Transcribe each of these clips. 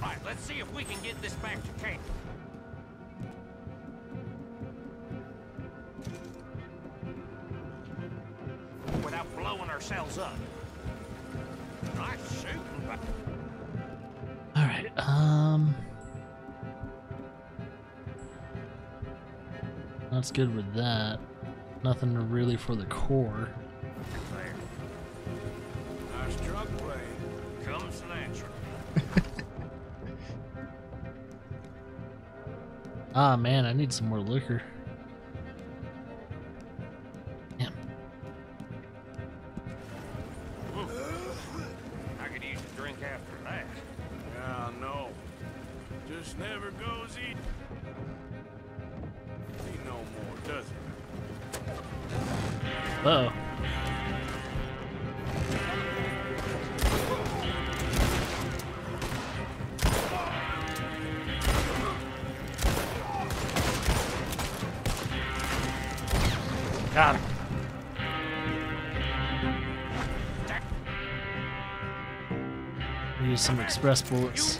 Right, let's see if we can get this back to camp. Without blowing ourselves up. Nice shooting, but Alright, um. That's good with that. Nothing really for the core. Ah, man, I need some more liquor. You bullets.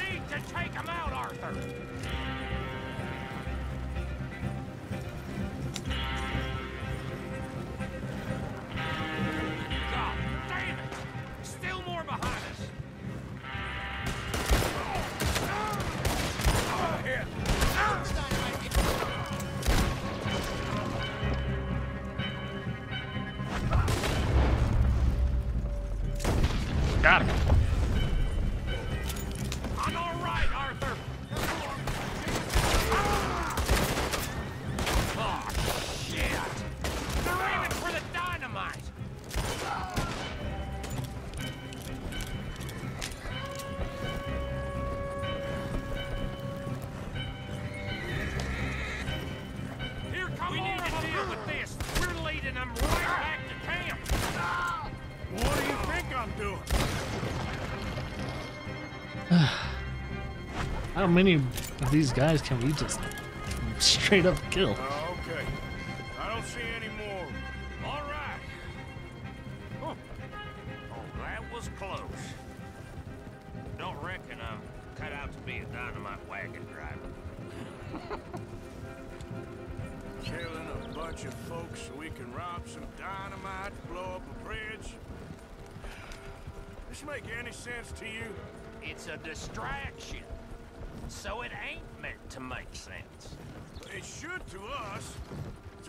How many of these guys can we just straight up kill?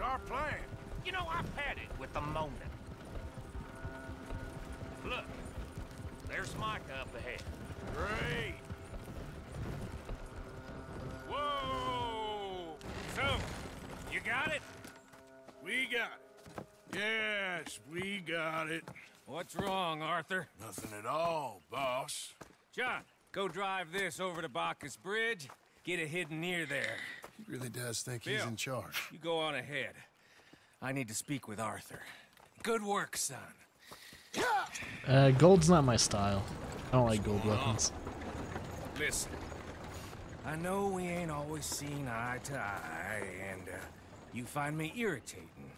Our plan. You know, I've had it with the moment. Look, there's Micah up ahead. Great. Whoa! So, you got it? We got it. Yes, we got it. What's wrong, Arthur? Nothing at all, boss. John, go drive this over to Bacchus Bridge. Get a hidden ear there. He really does think he's in charge. You go on ahead. I need to speak with Arthur. Good work, son. Uh, gold's not my style. I don't like gold weapons. Listen, I know we ain't always seen eye to eye, and uh, you find me irritating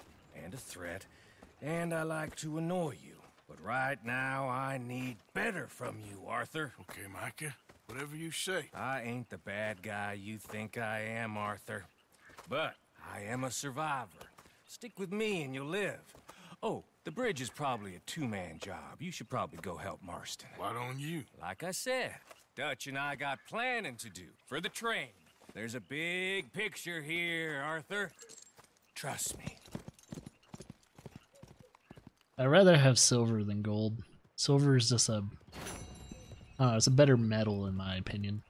and a threat, and I like to annoy you. But right now, I need better from you, Arthur. Okay, Micah. Whatever you say. I ain't the bad guy you think I am, Arthur. But I am a survivor. Stick with me and you'll live. Oh, the bridge is probably a two-man job. You should probably go help Marston. Why don't you? Like I said, Dutch and I got planning to do for the train. There's a big picture here, Arthur. Trust me. I'd rather have silver than gold. Silver is just a, I it's a better metal in my opinion.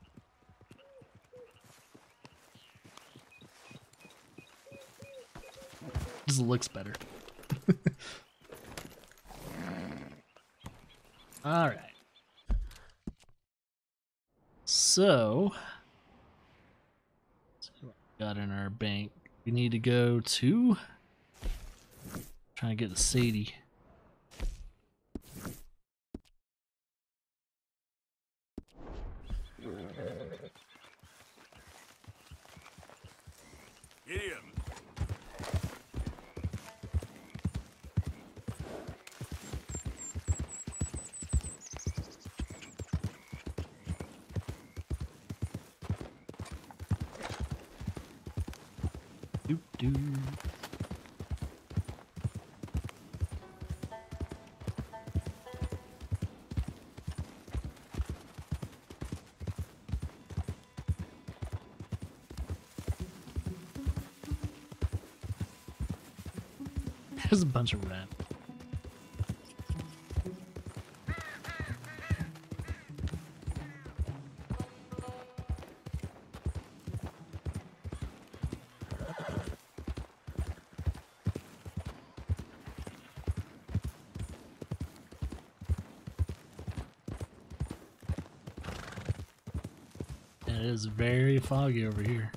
Just looks better. All right. So, got in our bank. We need to go to trying to get to Sadie. Doo. There's a bunch of rat. It is very foggy over here.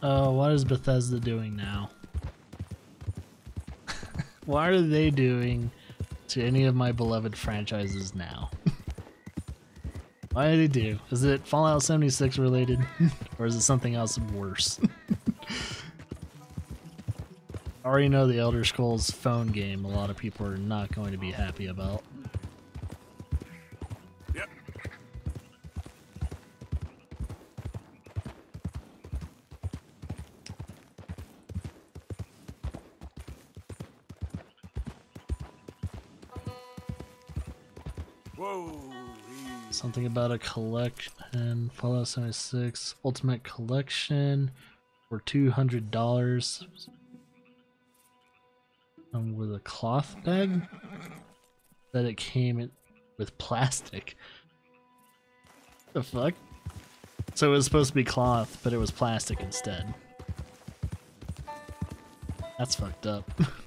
Oh, what is Bethesda doing now? what are they doing to any of my beloved franchises now? Why do they do? Is it Fallout 76 related? or is it something else worse? I already know the Elder Scrolls phone game a lot of people are not going to be happy about. Something about a collection, Fallout 76 Ultimate Collection for $200. Um, with a cloth bag? That it came in with plastic. The fuck? So it was supposed to be cloth, but it was plastic instead. That's fucked up.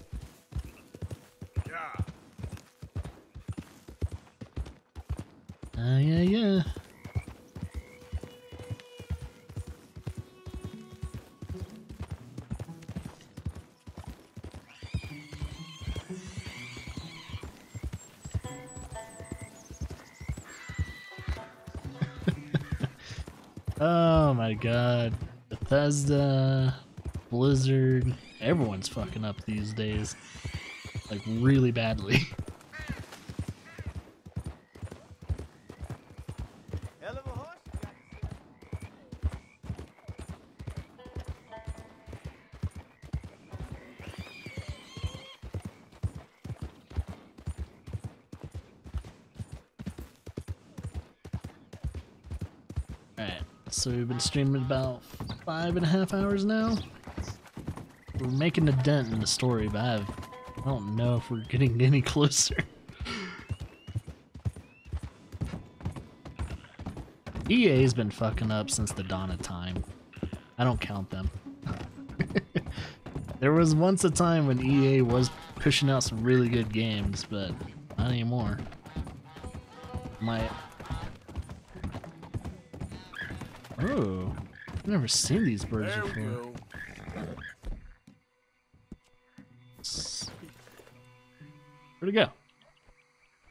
oh my god. Bethesda, Blizzard, everyone's fucking up these days. Like, really badly. so we've been streaming about five and a half hours now. We're making a dent in the story, but I've, I don't know if we're getting any closer. EA's been fucking up since the dawn of time. I don't count them. there was once a time when EA was pushing out some really good games, but not anymore. My Oh, I've never seen these birds There before. Where'd it go? Oh,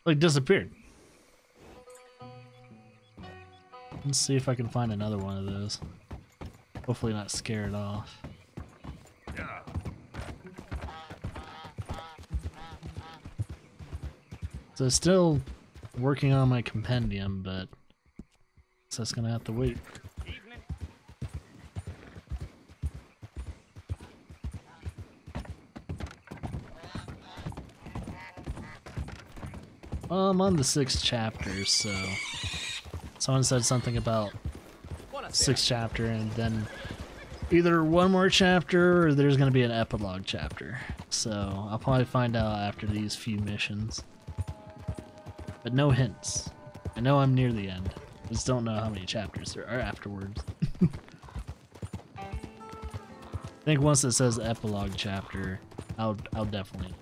like disappeared. Let's see if I can find another one of those. Hopefully not scare it off. Yeah. So still working on my compendium, but that's gonna have to wait. Well, I'm on the sixth chapter, so someone said something about sixth chapter, and then either one more chapter or there's gonna be an epilogue chapter. So I'll probably find out after these few missions. But no hints. I know I'm near the end. Just don't know how many chapters there are afterwards. I think once it says epilogue chapter, I'll I'll definitely.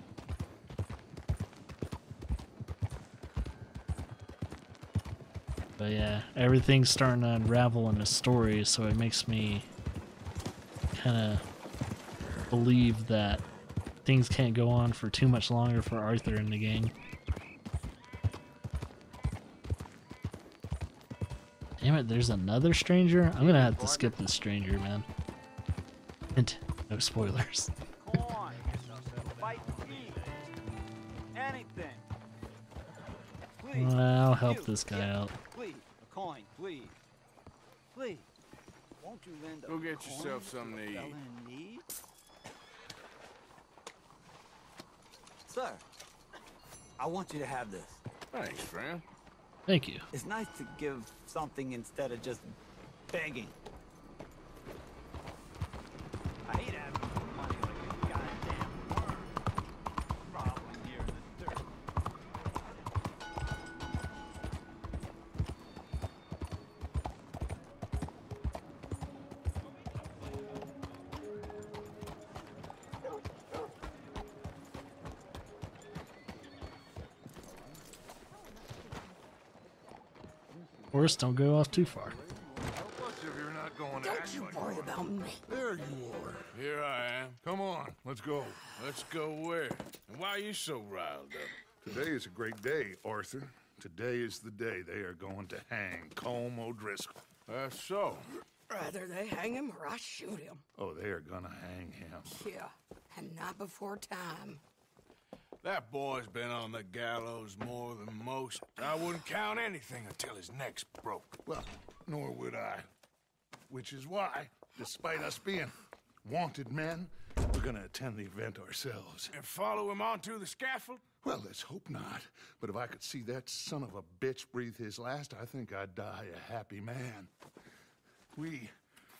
But yeah, everything's starting to unravel in a story, so it makes me kind of believe that things can't go on for too much longer for Arthur and the gang. Damn it, there's another stranger? I'm gonna have to skip this stranger, man. And no spoilers. I'll help this guy out. Go get yourself something to eat. need? Sir, I want you to have this. Thanks, friend. Thank you. It's nice to give something instead of just begging. Course, don't go off too far. If you're not going Don't act you like worry one. about me. There you are. Here I am. Come on, let's go. Let's go where? And why are you so riled up? Today is a great day, Arthur. Today is the day they are going to hang Colm O'Driscoll. That's so. Rather they hang him or I shoot him. Oh, they are gonna hang him. Yeah, and not before time. That boy's been on the gallows more than most. I wouldn't count anything until his neck's broke. Well, nor would I. Which is why, despite us being wanted men, we're gonna attend the event ourselves. And follow him onto the scaffold? Well, let's hope not. But if I could see that son of a bitch breathe his last, I think I'd die a happy man. We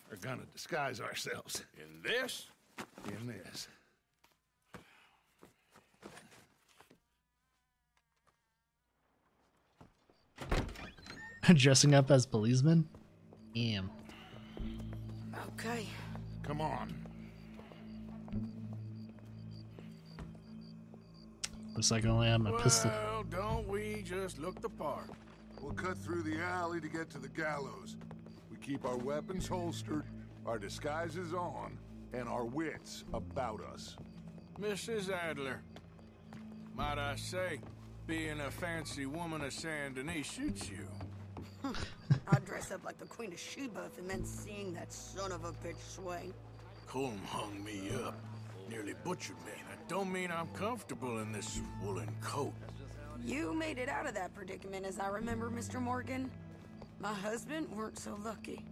are gonna disguise ourselves In this? in this. Dressing up as policeman? Damn. Okay. Come on. Looks like I only have my pistol. Well, don't we just look the part? We'll cut through the alley to get to the gallows. We keep our weapons holstered, our disguises on, and our wits about us. Mrs. Adler, might I say, being a fancy woman of Saint Denis suits you. Hmm. I'd dress up like the Queen of Sheba if it meant seeing that son of a bitch swing. Colm hung me up, nearly butchered me. That don't mean I'm comfortable in this woolen coat. You made it out of that predicament, as I remember, Mr. Morgan. My husband weren't so lucky.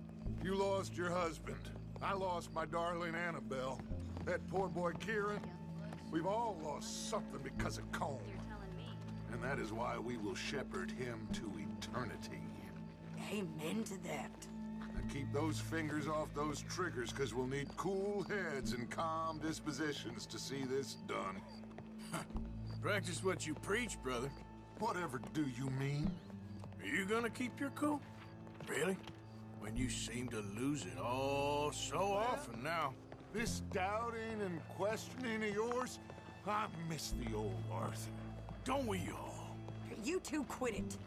You lost your husband. I lost my darling Annabelle. That poor boy Kieran. We've all lost something because of Colm. And that is why we will shepherd him to eternity. Amen to that. Now keep those fingers off those triggers, because we'll need cool heads and calm dispositions to see this done. Practice what you preach, brother. Whatever do you mean? Are you gonna keep your cool? Really? When you seem to lose it all so often now. This doubting and questioning of yours, I miss the old Arthur. Don't we all? You two quit it.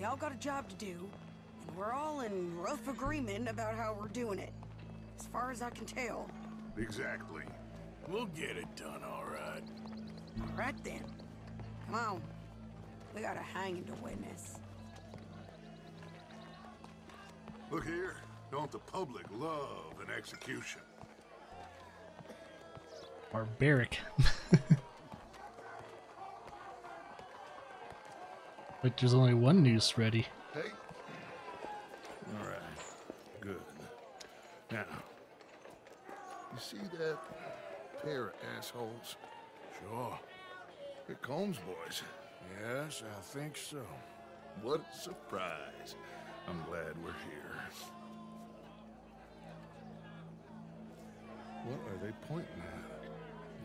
Y'all got a job to do, and we're all in rough agreement about how we're doing it. As far as I can tell. Exactly. We'll get it done, all right. All right then. Come on. We got a hanging to witness. Look here, don't the public love an execution? Barbaric. Wait, there's only one noose ready. Hey. All right. Good. Now, you see that pair of assholes? Sure. They're Colm's boys. Yes, I think so. What a surprise. I'm glad we're here. What are they pointing at?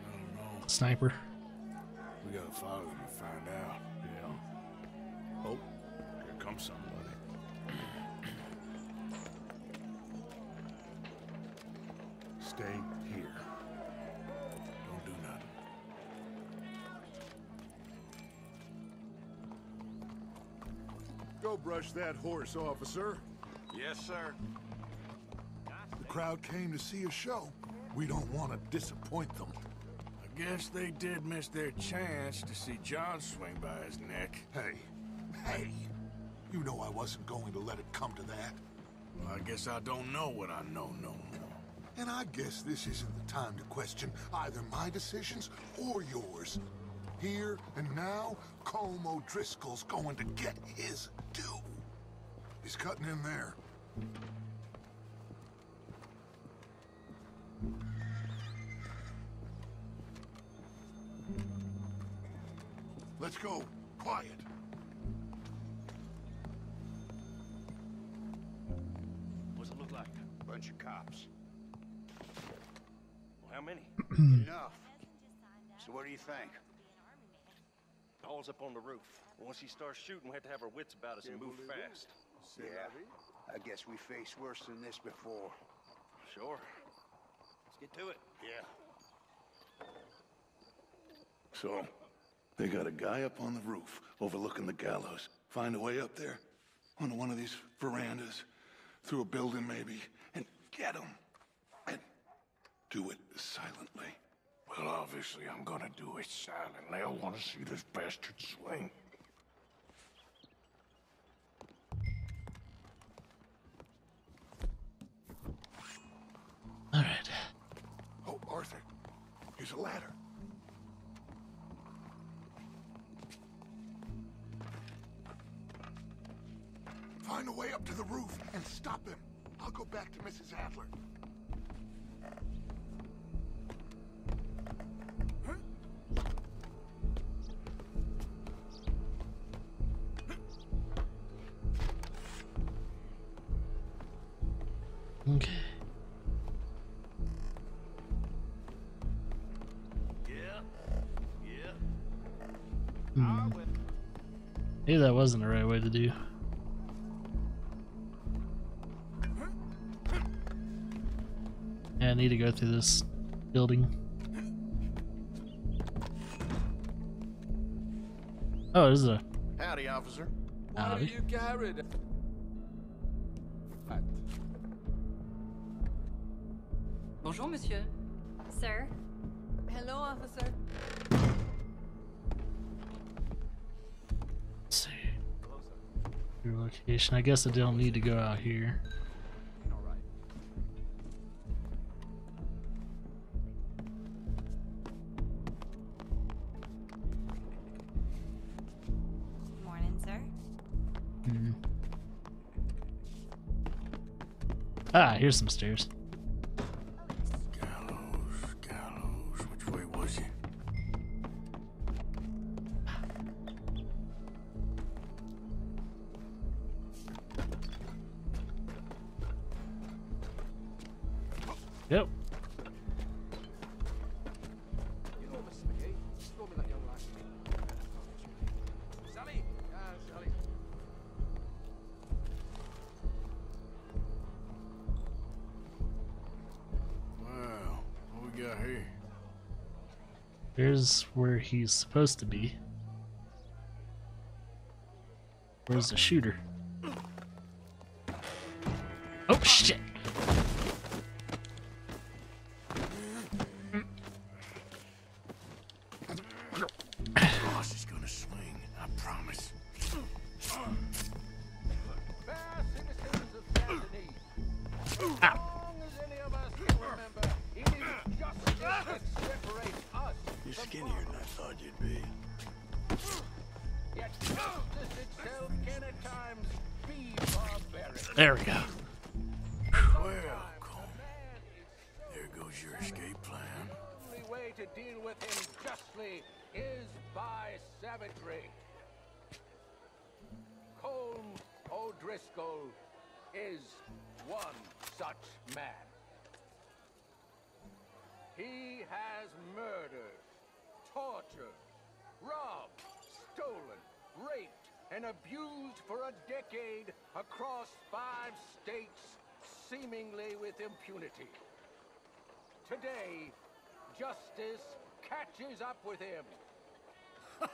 I don't know. Sniper. We gotta follow them and find out. Yeah. Oh, here comes somebody. Stay here. Don't do nothing. Go brush that horse, officer. Yes, sir. The crowd came to see a show. We don't want to disappoint them. I guess they did miss their chance to see John swing by his neck. Hey, hey, you know I wasn't going to let it come to that. Well, I guess I don't know what I know no more. And I guess this isn't the time to question either my decisions or yours. Here and now, Colm O'Driscoll's going to get his due. He's cutting in there. Let's go. Quiet. What's it look like? Bunch of cops. Well, how many? Enough. So what do you think? Paul's up on the roof. Once he starts shooting, we have to have our wits about us and move fast. Yeah. I guess we faced worse than this before. Sure. Let's get to it. Yeah. So, they got a guy up on the roof overlooking the gallows. Find a way up there, onto one of these verandas, through a building maybe, and get him. Do it silently. Well, obviously, I'm gonna do it silently. I want to see this bastard swing. All right. Oh, Arthur, here's a ladder. Find a way up to the roof and stop him. I'll go back to Mrs. Adler. Hmm. Maybe that wasn't the right way to do. Yeah, I need to go through this building. Oh, this is a Howdy, officer. howdy. carried? Bonjour, monsieur. Sir, I guess I don't need to go out here. morning, sir. Hmm. Ah, here's some stairs. He's supposed to be. Where's the shooter? Oh shit! You're skinnier than I thought you'd be. Yet justice itself can at times be barbaric. There we go. Well, Colm, there goes your escape plan. The only way to deal with him justly is by savagery. Colm O'Driscoll is one such man. He has murdered, tortured, robbed, stolen, raped, and abused for a decade across five states, seemingly with impunity. Today, justice catches up with him.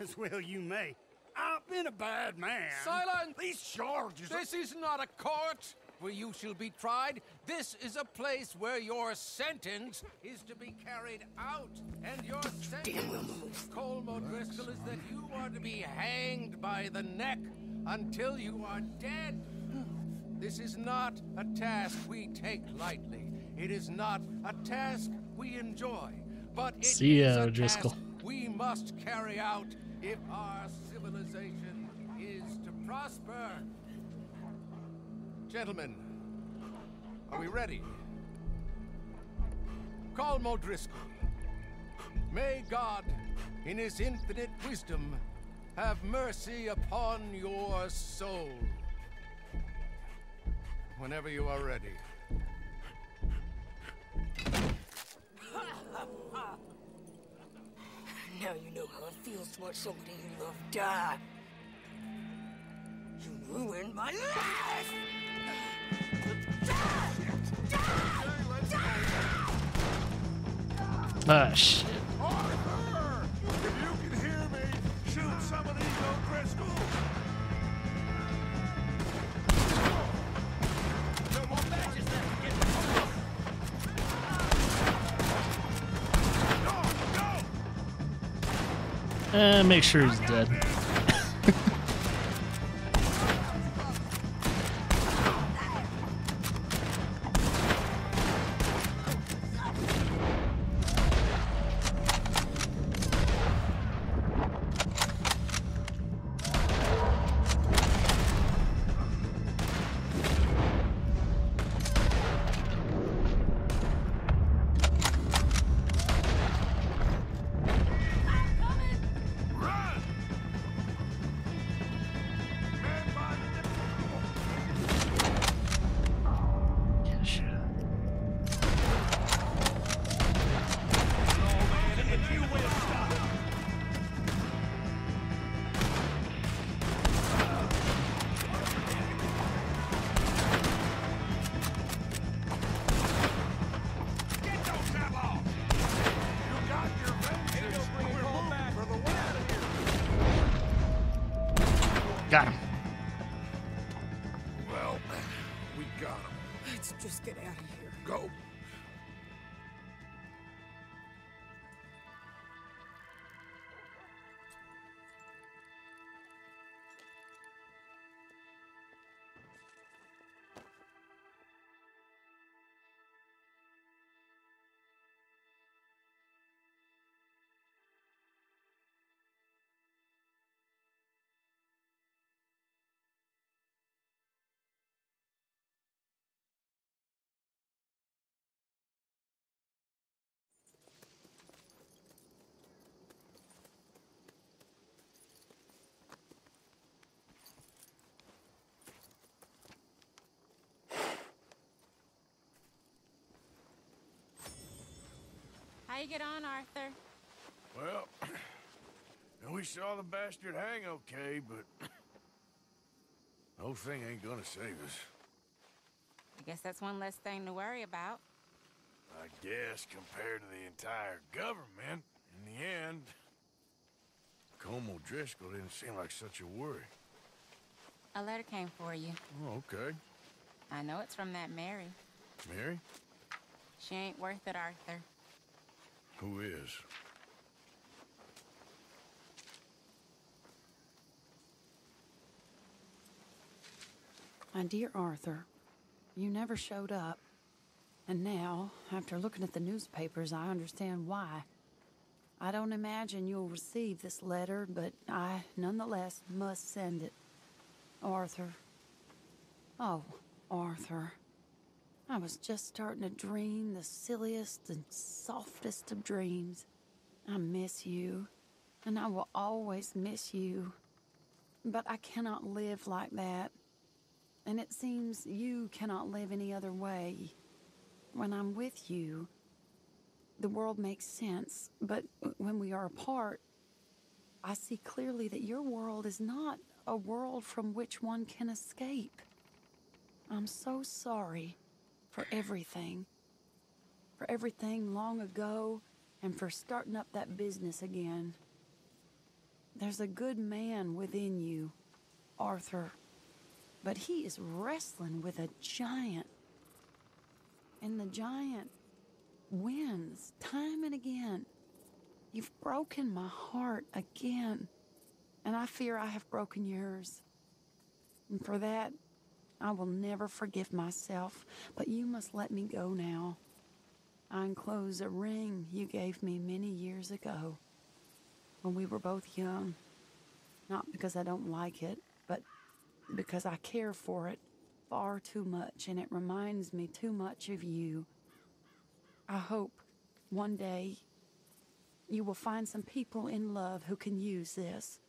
As well you may. I've been a bad man. Silence! These charges This is not a court where you shall be tried. This is a place where your sentence is to be carried out. And your sentence, Colm O'Driscoll, is that you are to be hanged by the neck until you are dead. This is not a task we take lightly. It is not a task we enjoy. but it See is ya, a O'Driscoll. task we must carry out if our civilization is to prosper. Gentlemen, are we ready? Colm O'Driscoll. May God, in his infinite wisdom, have mercy upon your soul. Whenever you are ready. Now you know how it feels to watch somebody you love die. You ruined my life! Ah, shit. Uh, make sure he's dead. How you get on, Arthur? Well, we saw the bastard hang okay, but the whole thing ain't gonna save us. I guess that's one less thing to worry about. I guess compared to the entire government, in the end, Colm O'Driscoll didn't seem like such a worry. A letter came for you. Oh, okay. I know it's from that Mary. Mary? She ain't worth it, Arthur. Who is? My dear Arthur, you never showed up. And now, after looking at the newspapers, I understand why. I don't imagine you'll receive this letter, but I nonetheless must send it. Arthur. Oh, Arthur. I was just starting to dream the silliest and softest of dreams. I miss you, and I will always miss you. But I cannot live like that. And it seems you cannot live any other way. When I'm with you, the world makes sense, but when we are apart, I see clearly that your world is not a world from which one can escape. I'm so sorry for everything. For everything long ago, and for starting up that business again. There's a good man within you, Arthur, but he is wrestling with a giant. And the giant wins time and again. You've broken my heart again, and I fear I have broken yours. And for that, I will never forgive myself, but you must let me go now. I enclose a ring you gave me many years ago when we were both young. Not because I don't like it, but because I care for it far too much and it reminds me too much of you. I hope one day you will find some people in love who can use this,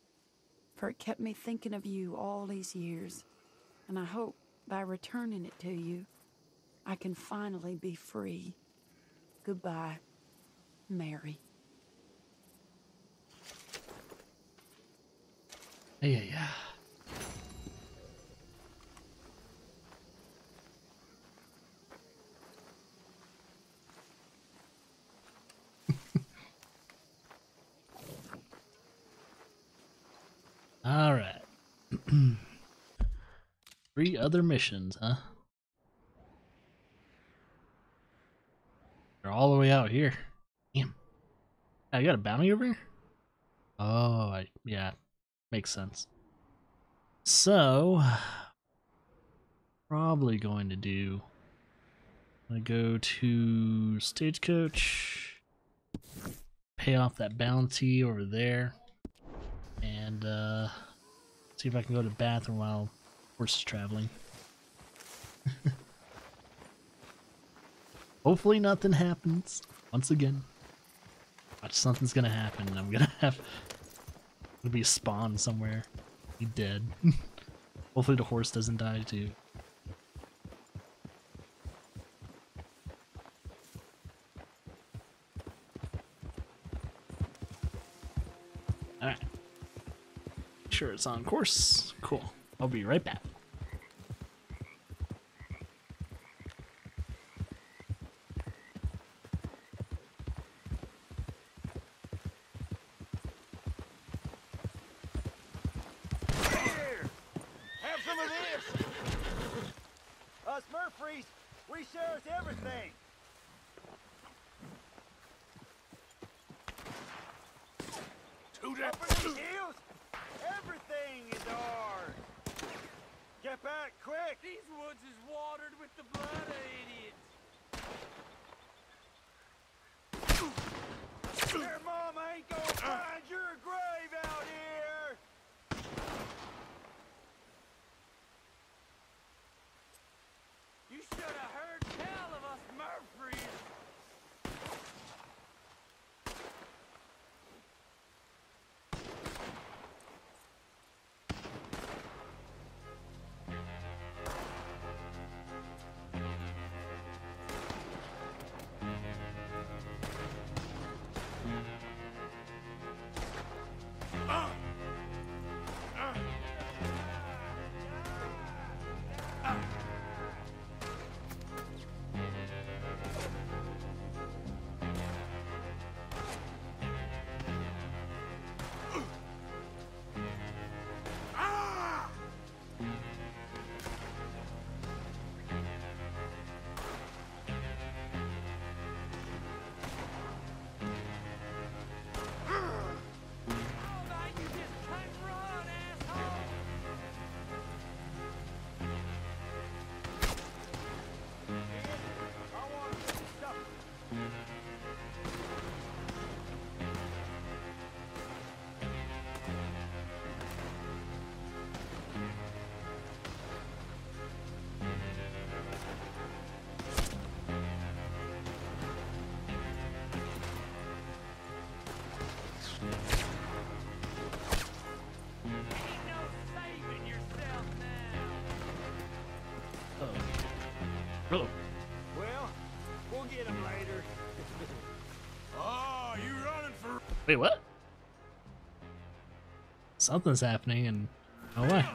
for it kept me thinking of you all these years, and I hope by returning it to you, I can finally be free. Goodbye, Mary. Yeah, yeah. All right. Three other missions, huh? They're all the way out here. Damn. I got a bounty over here? Oh, I, yeah. Makes sense. So, probably going to do. I'm go to Stagecoach, pay off that bounty over there, and uh, see if I can go to the bathroom while horse is traveling. Hopefully, nothing happens once again. Watch, something's gonna happen. and I'm gonna have to be spawned somewhere. Be dead. Hopefully, the horse doesn't die too. Alright. Sure it's on course. Cool. I'll be right back. Something's happening and oh why?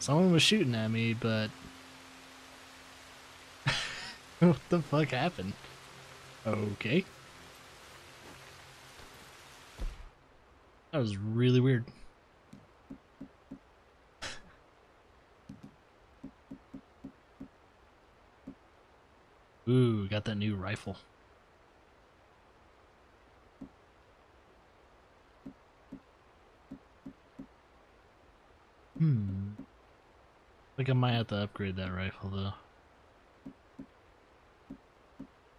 Someone was shooting at me, but what the fuck happened? Okay. That was really weird. Ooh, got that new rifle. Think I might have to upgrade that rifle though.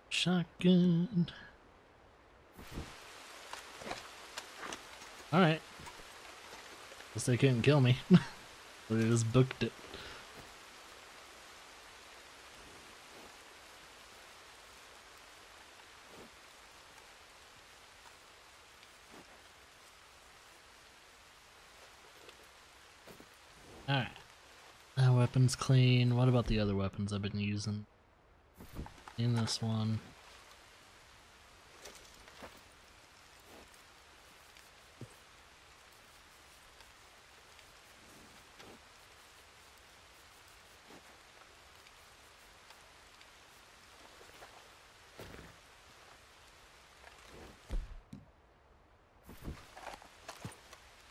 Shotgun. Alright. Guess they couldn't kill me. they just booked it. Alright. That clean. What about the other weapons I've been using? In this one.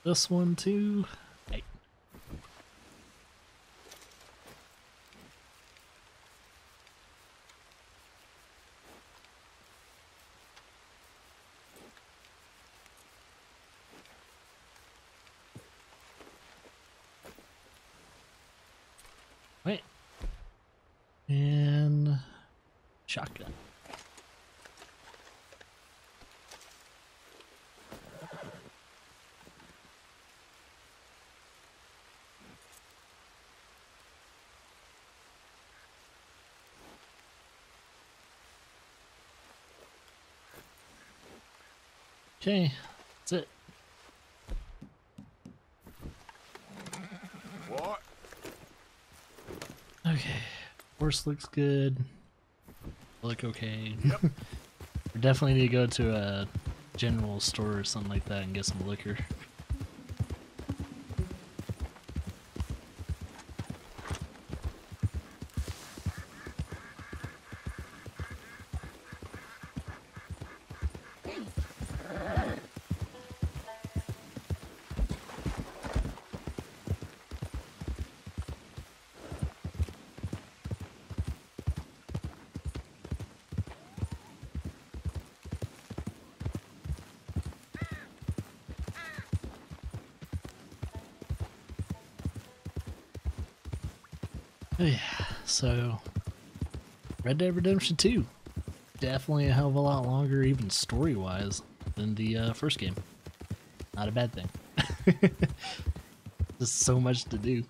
This one too. Hey. Wait. And shotgun. Okay, that's it. What? Okay, horse looks good. Look okay. we definitely need to go to a general store or something like that and get some liquor. Oh yeah, so Red Dead Redemption 2. Definitely a hell of a lot longer, even story wise, than the uh, first game. Not a bad thing. Just so much to do.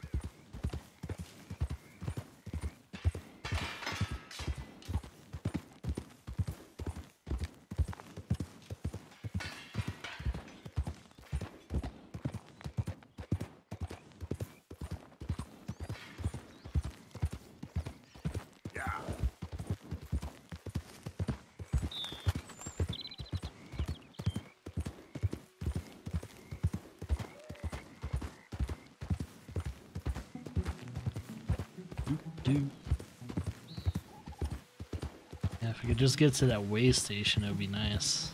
Get to that way station, it would be nice.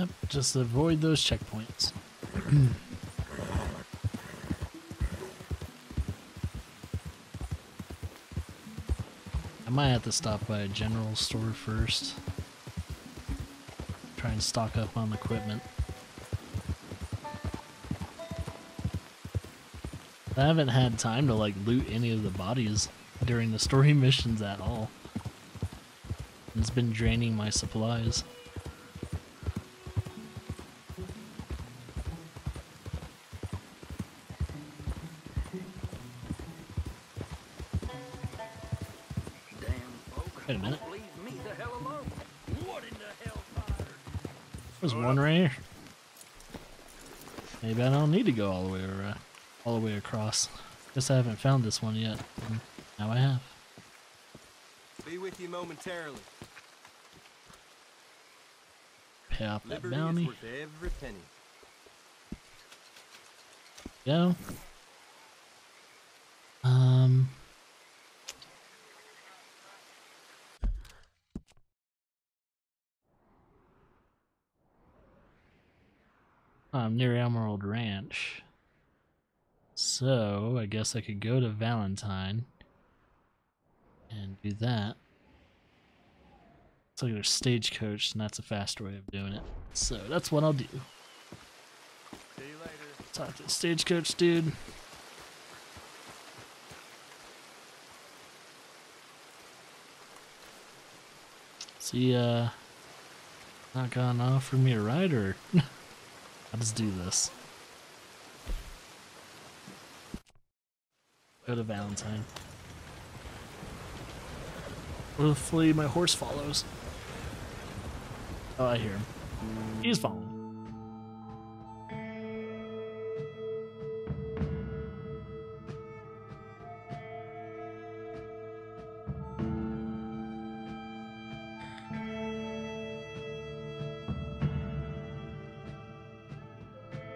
Yep, just avoid those checkpoints. I might have to stop by a general store first. Try and stock up on equipment. I haven't had time to like loot any of the bodies during the story missions at all. It's been draining my supplies. Go all the way around, all the way across. Guess I haven't found this one yet. Now I have. Be with you momentarily. Pay off that bounty. every penny. Go. Um. I'm near Emerald Ranch. So, I guess I could go to Valentine and do that. It's like a stagecoach, and that's a faster way of doing it. So, that's what I'll do. See you later. Talk to the stagecoach dude. See, uh, not gonna offer me a ride, or I'll just do this. Go to Valentine. Hopefully, my horse follows. Oh, I hear him. He's following.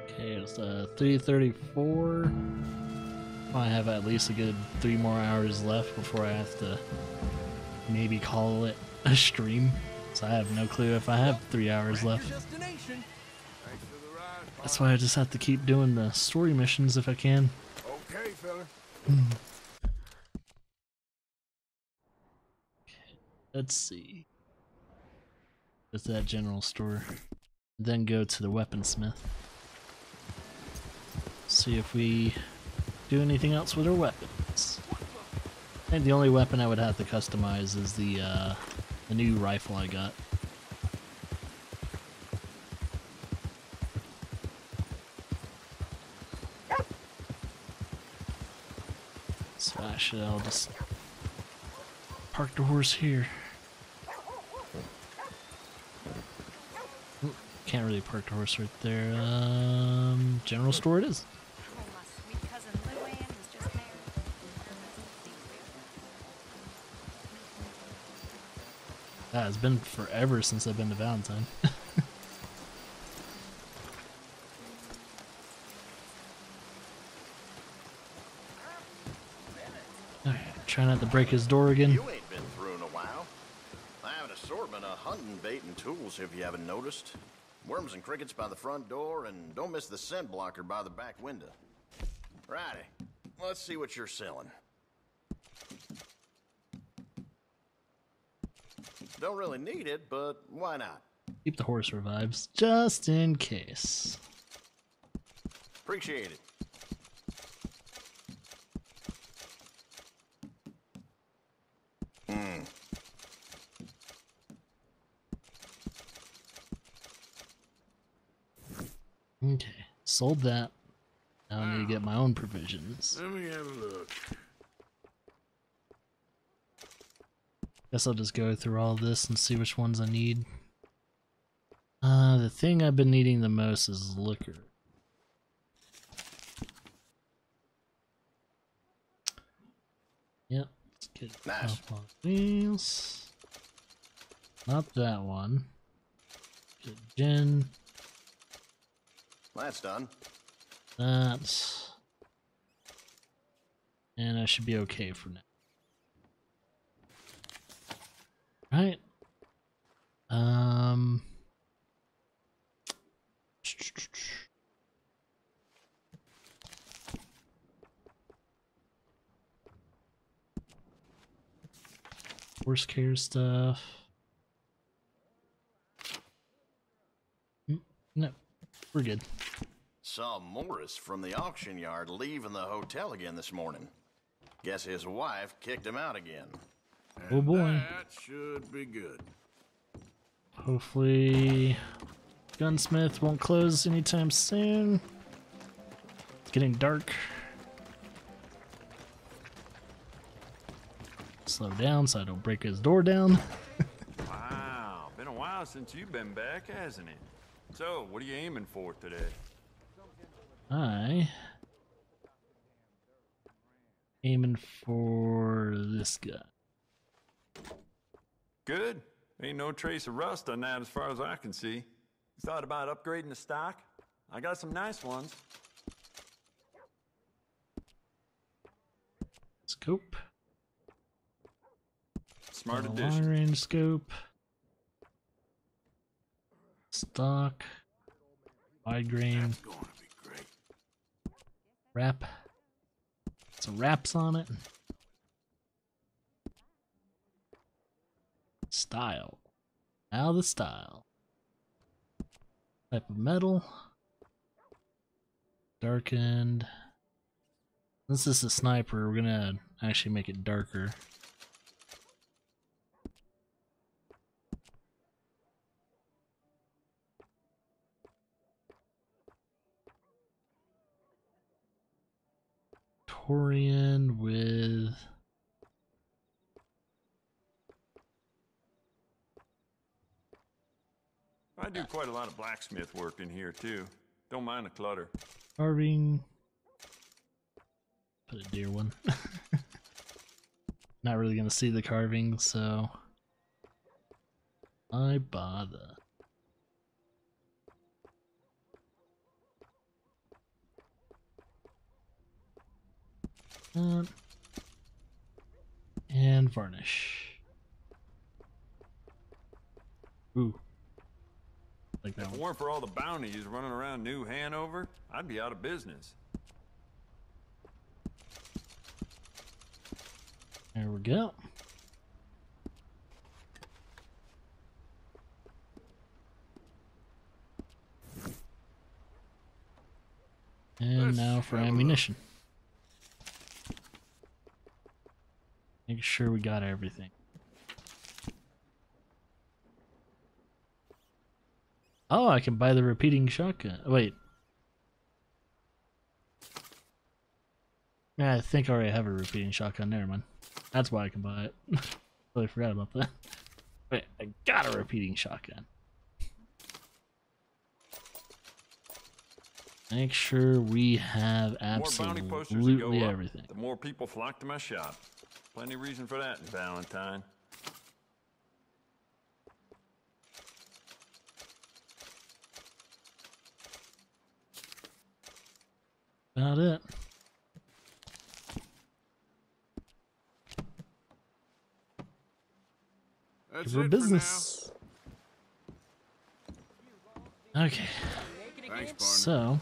Okay, it's uh, 334. I have at least a good three more hours left before I have to maybe call it a stream. So I have no clue if I have three hours left. That's why I just have to keep doing the story missions if I can. Okay, fella. Let's see. Go to that general store. Then go to the weaponsmith. See if we do anything else with her weapons. I think the only weapon I would have to customize is the uh, the new rifle I got. So actually I'll just park the horse here. Can't really park the horse right there. Um, general store it is. Yeah, it's been forever since I've been to Valentine. Alright, try not to break his door again. You ain't been through in a while. I have an assortment of hunting bait and tools if you haven't noticed. Worms and crickets by the front door, and don't miss the scent blocker by the back window. Righty, let's see what you're selling. Don't really need it, but why not? Keep the horse revives, just in case. Appreciate it. Hmm. Okay, sold that. Now I need to get my own provisions. Let me have a look. Guess I'll just go through all this and see which ones I need. Uh, the thing I've been needing the most is liquor. Yep, let's get Nice. up on these. Not that one. Get gin. That's done. That's... And I should be okay for now. Right. Um. Horse care stuff. Mm, No, we're good. Saw Morris from the auction yard leaving the hotel again this morning. Guess his wife kicked him out again. Oh boy. That should be good. Hopefully, gunsmith won't close anytime soon. It's getting dark. Slow down so I don't break his door down. Wow, been a while since you've been back, hasn't it? So, what are you aiming for today? I Aiming for this guy. Good. Ain't no trace of rust on that as far as I can see. You thought about upgrading the stock? I got some nice ones. Scope. Smart addition. Long scope. Stock. Wide grain. Wrap. Some wraps on it. Style. Now the style. Type of metal. Darkened. Since this is a sniper, we're gonna actually make it darker. Torian with I do quite a lot of blacksmith work in here too. Don't mind the clutter. carving. Put a deer one. Not really gonna see the carving, so I bother. Uh, and varnish. Ooh. Like that If it weren't for all the bounties running around New Hanover, I'd be out of business. There we go. And Let's now for have a look. ammunition. Make sure we got everything. Oh, I can buy the repeating shotgun. Wait. Yeah, I think I already have a repeating shotgun. Never mind. That's why I can buy it. totally forgot about that. Wait, I got a repeating shotgun. Make sure we have The more bounty posters that absolutely up, everything. the more people flock to my shop. Plenty of reason for that in Valentine. About it. That's For it business. Okay. for now. Thanks. So,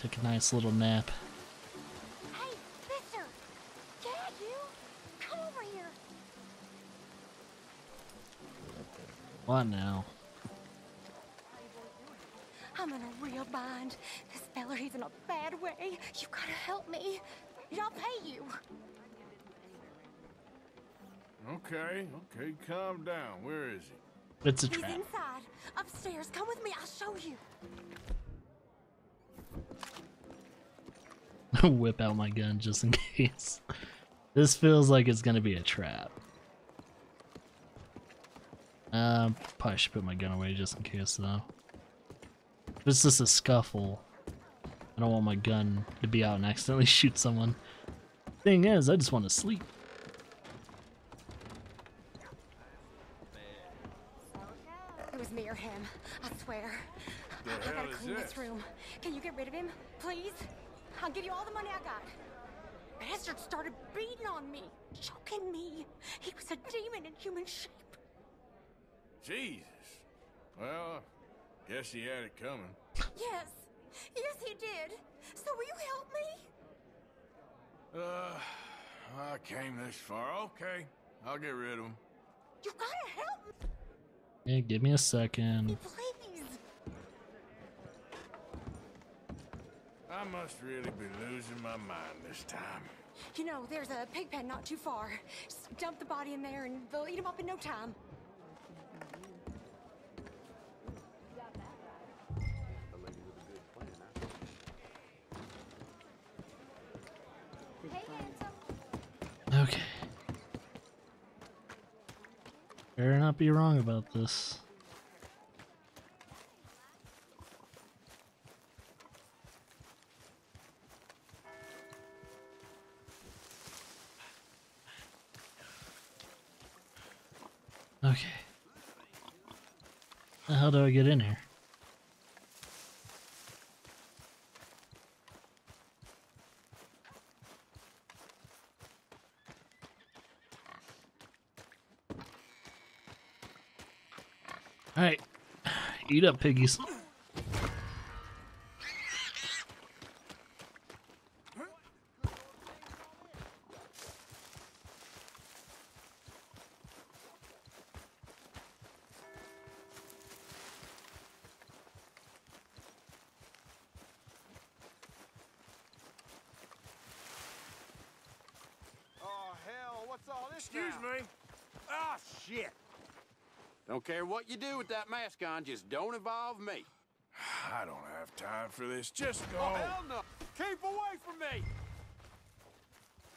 take a nice little nap. Hey, mister! Dad, you! Come over here! What now? I'm in a real bind. This feller, he's in a bad way. You've gotta help me. I'll pay you. Okay, okay, calm down. Where is he? It's a trap. He's trap. inside. Upstairs. Come with me. I'll show you. Whip out my gun just in case. This feels like it's gonna be a trap. Um, probably should put my gun away just in case though. If it's just a scuffle, I don't want my gun to be out and accidentally shoot someone. Thing is, I just want to sleep. Guess he had it coming. Yes, yes, he did. So will you help me? Uh, I came this far. Okay, I'll get rid of him. You gotta help me, Yeah, give me a second. please. I must really be losing my mind this time. You know, there's a pig pen not too far. Just dump the body in there and they'll eat him up in no time. Better not be wrong about this. Okay. How do I get in here? Eat up, piggies. Oh, hell, what's all this Excuse now? me. Ah, shit. Don't care what you do with that mask on, just don't involve me. I don't have time for this. Just go. Oh, hell no. Keep away from me.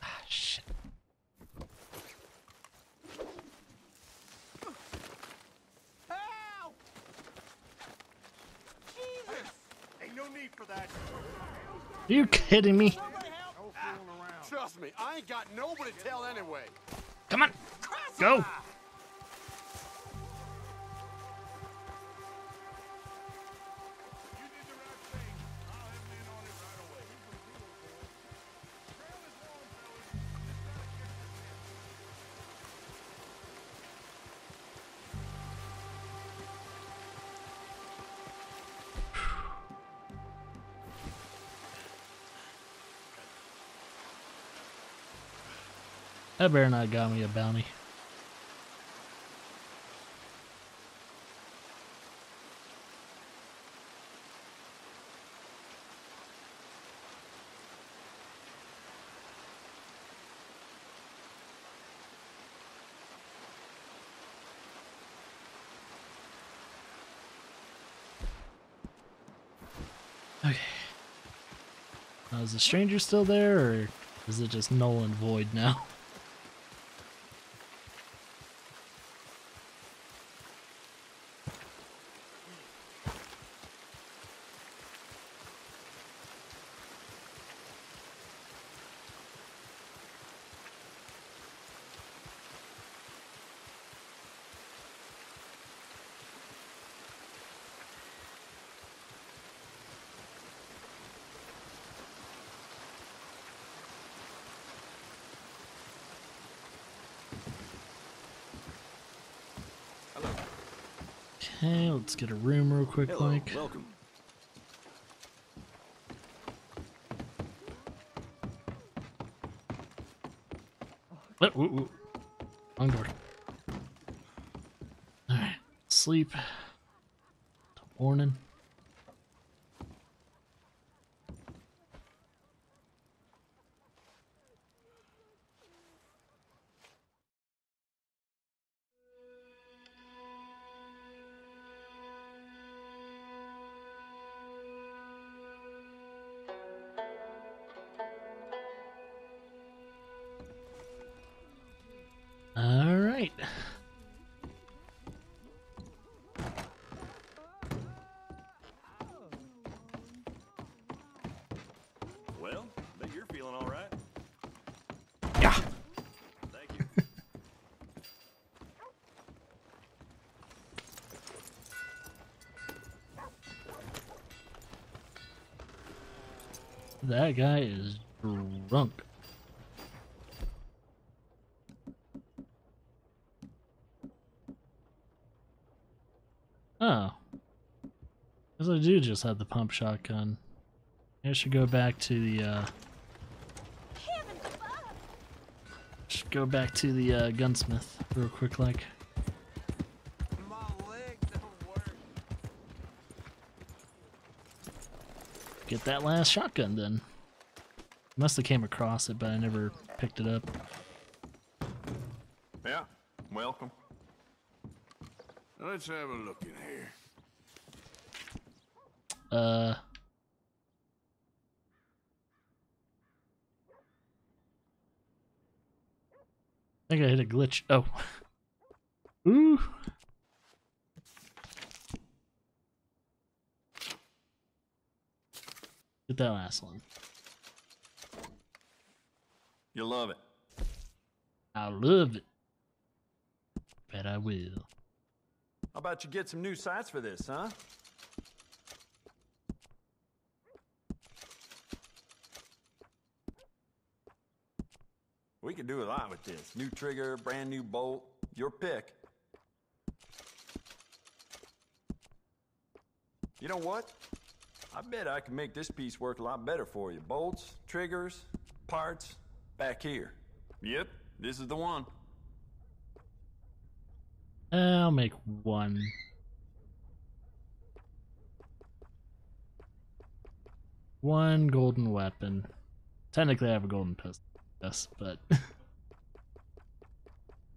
Ah, shit. Help! Jesus! Ain't no need for that. Are you kidding me? Trust me, I ain't got nobody to tell anyway. Come on. Go. That better not got me a bounty. Okay. Now, is the stranger still there, or is it just null and void now? Okay, let's get a room real quick, Hello, like. welcome. Oh, ooh, ooh. Wrong door. Alright, sleep. Till morning. Feeling all right. Yeah. Thank you. That guy is drunk. Oh. Because I do just have the pump shotgun. I should go back to the, uh... Should go back to the, uh, gunsmith real quick, like. Get that last shotgun then. Must have came across it, but I never picked it up. Yeah, welcome. Let's have a look in here. Uh. I think I hit a glitch. Oh. Ooh. Get that last one. You love it. I love it. Bet I will. How about you get some new sights for this, huh? Do a lot with this. New trigger, brand new bolt, your pick. You know what? I bet I can make this piece work a lot better for you. Bolts, triggers, parts, back here. Yep, this is the one. I'll make one. One golden weapon. Technically, I have a golden pistol, yes, but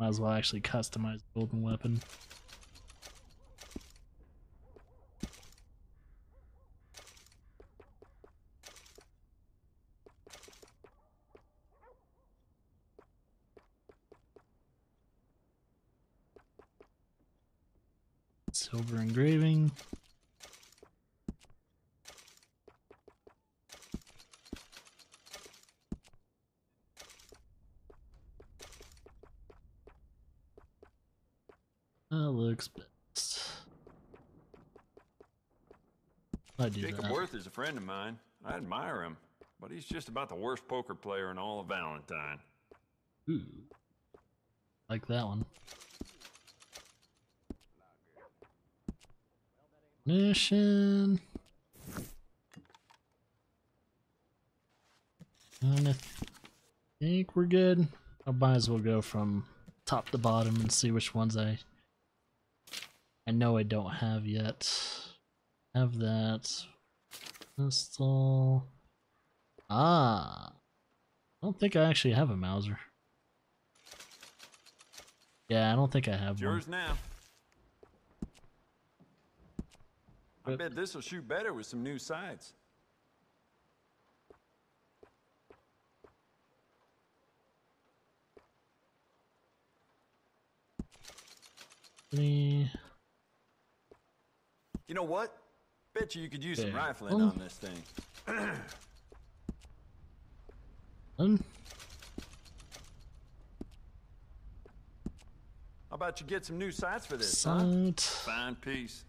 might as well actually customize the golden weapon. Silver engraving. That looks best. I do Jacob that. Worth is a friend of mine. I admire him, but he's just about the worst poker player in all of Valentine. Ooh. Like that one. Mission. And I think we're good. I might as well go from top to bottom and see which ones I I know I don't have yet. Have that. Pistol. Ah. I don't think I actually have a Mauser. Yeah, I don't think I have It's one. yours now. I bet this will shoot better with some new sights. You know what? Bet you you could use some rifling Oh. on this thing. Done. Um. How about you get some new sights for this, huh? Sight. Fine piece.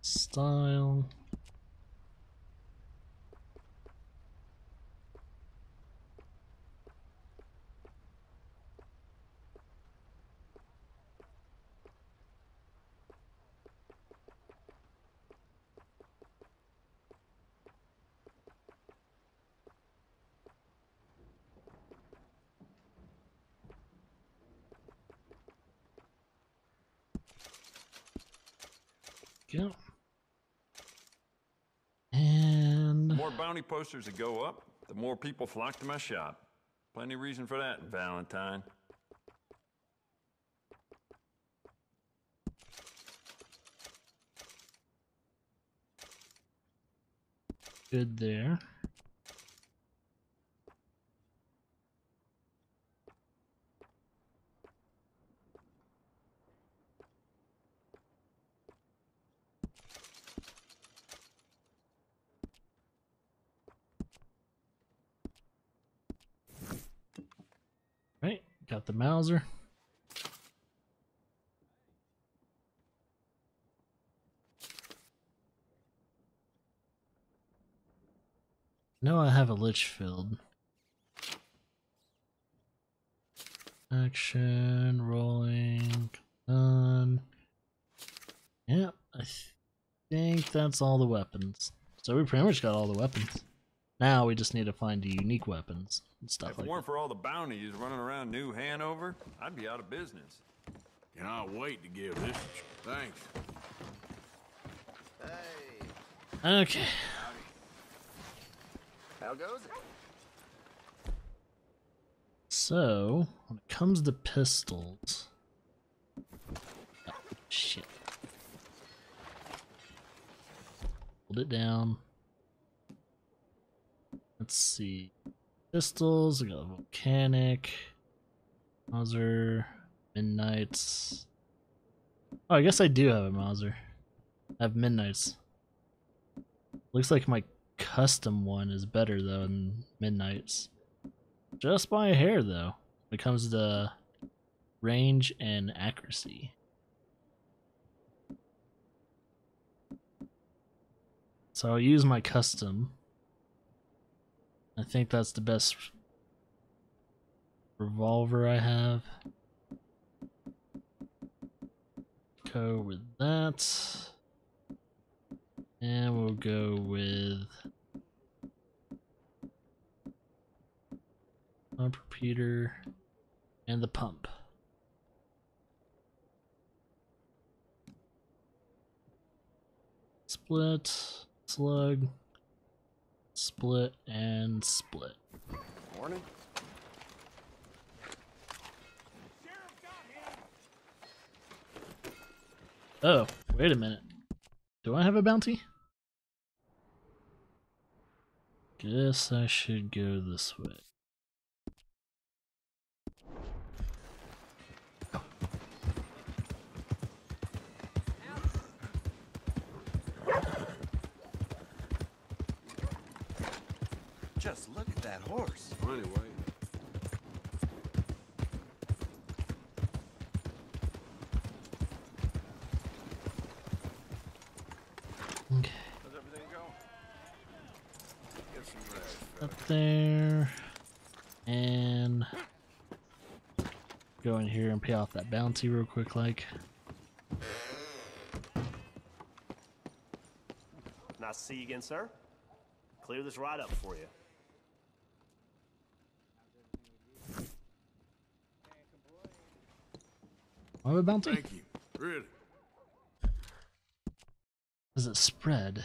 Style. Go. Bounty posters that go up, the more people flock to my shop. Plenty of reason for that, Valentine. good there. Right, got the Mauser. No, I have a Litchfield. Action, rolling, done. Yep, I think that's all the weapons. So we pretty much got all the weapons. Now we just need to find the unique weapons and stuff If like it weren't for all the bounties running around New Hanover, I'd be out of business. Cannot wait to give this a tr- Thanks. that. Okay. How goes it? So, when it comes to pistols. Oh, shit. Hold it down. Let's see. Pistols, I got a volcanic. Mauser. Midnights. Oh, I guess I do have a Mauser. I have Midnights. Looks like my custom one is better though than Midnights. Just by a hair though. When it comes to range, and accuracy. So I'll use my custom. I think that's the best revolver I have. Go with that. And we'll go with pump repeater and the pump. Split, slug, split, and split. Morning. Oh, wait a minute. Do I have a bounty? Guess I should go this way. Just look at that horse. Anyway. Okay. How's everything going? Get some rest. Up there. And go in here and pay off that bounty real quick like. Nice to see you again, sir. Clear this ride up for you. I have a bounty? Thank you. Really. Does it spread?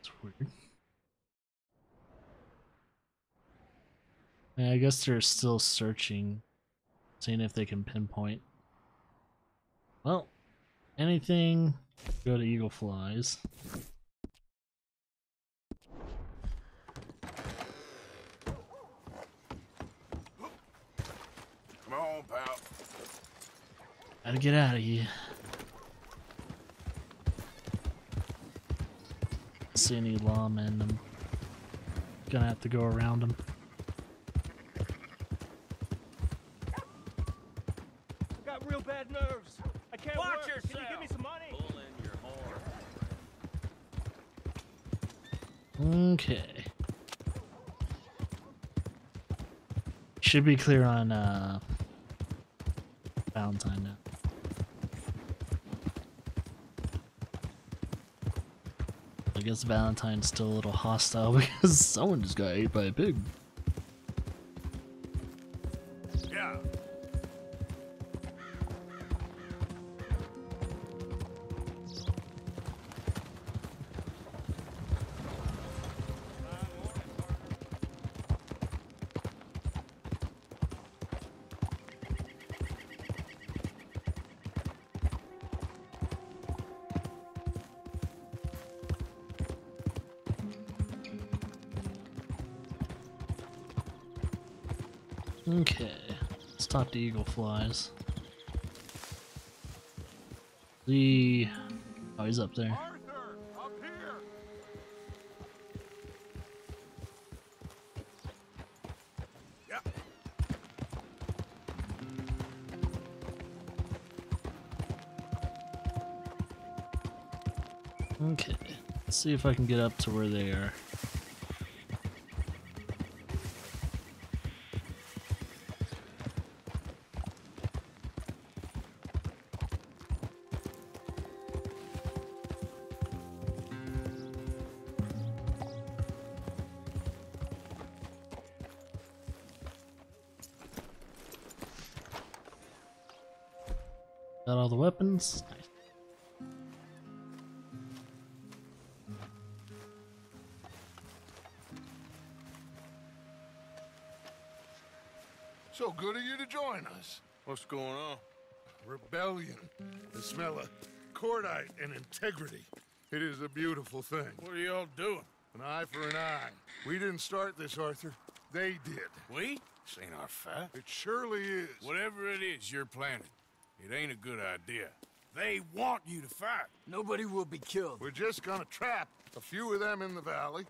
It's weird. Yeah, I guess they're still searching, seeing if they can pinpoint. Well, anything, go to Eagle Flies. Come on, pal. Gotta get out of here. See any lawmen? I'm gonna have to go around them. Got real bad nerves. I can't Watch work. Can you give me some money? Pull in your horn. Okay. Should be clear on uh Valentine now. Guess Valentine's still a little hostile because someone just got ate by a pig. Okay, let's talk to Eagle Flies. The oh, he's up there. Okay, let's see if I can get up to where they are. All the weapons? Nice. So good of you to join us. What's going on? Rebellion. The smell of cordite and integrity. It is a beautiful thing. What are y'all doing? An eye for an eye. We didn't start this, Arthur. They did. We? This ain't our fight. It surely is. Whatever it is you're planning, it ain't a good idea. They want you to fight. Nobody will be killed. We're just gonna trap a few of them in the valley,